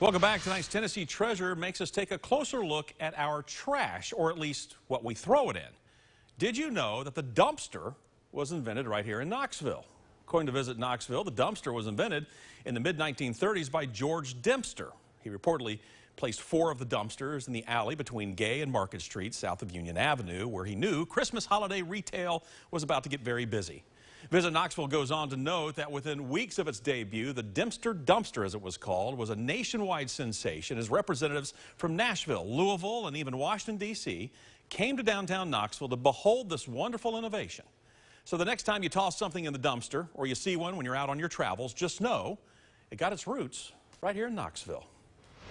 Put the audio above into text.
Welcome back. Tonight's Tennessee Treasure makes us take a closer look at our trash, or at least what we throw it in. Did you know that the dumpster was invented right here in Knoxville? According to Visit Knoxville, the dumpster was invented in the mid-1930s by George Dempster. He reportedly placed four of the dumpsters in the alley between Gay and Market Street, south of Union Avenue, where he knew Christmas holiday retail was about to get very busy. Visit Knoxville goes on to note that within weeks of its debut, the Dempster Dumpster, as it was called, was a nationwide sensation as representatives from Nashville, Louisville, and even Washington, D.C. came to downtown Knoxville to behold this wonderful innovation. So the next time you toss something in the dumpster or you see one when you're out on your travels, just know it got its roots right here in Knoxville.